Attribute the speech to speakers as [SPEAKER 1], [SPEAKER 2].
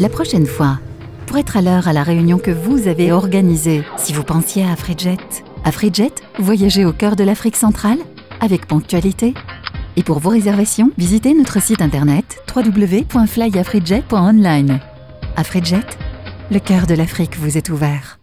[SPEAKER 1] La prochaine fois, pour être à l'heure à la réunion que vous avez organisée, si vous pensiez à Afrijet. Afrijet, voyagez au cœur de l'Afrique centrale avec ponctualité. Et pour vos réservations, visitez notre site internet www.flyafrijet.online. Afrijet, le cœur de l'Afrique vous est ouvert.